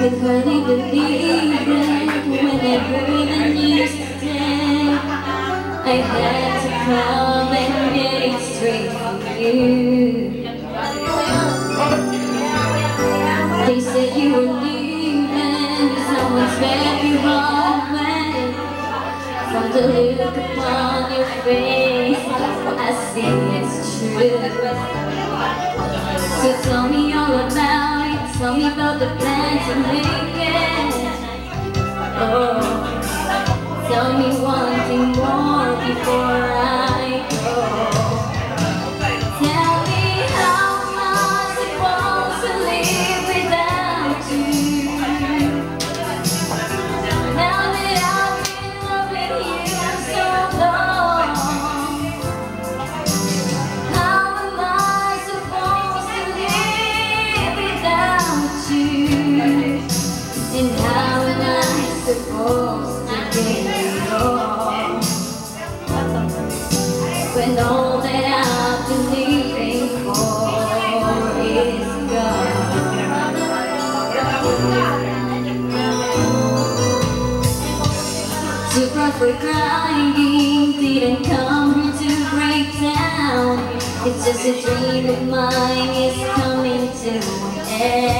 could hardly believe it when everyone used to say I had to come and get it straight from you. They said you were leaving, someone's very wrong way. From the look upon your face, I see it's true. So tell me all about me about the plan to make it. Oh, tell me one thing more before when all that I've been living for is gone? Crying didn't come here to break down. It's just a dream of mine is coming to an end.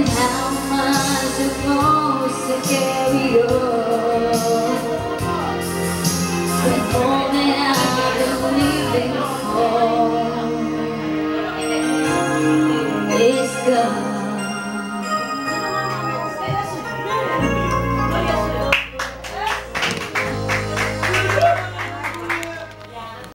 And how am I supposed to carry on?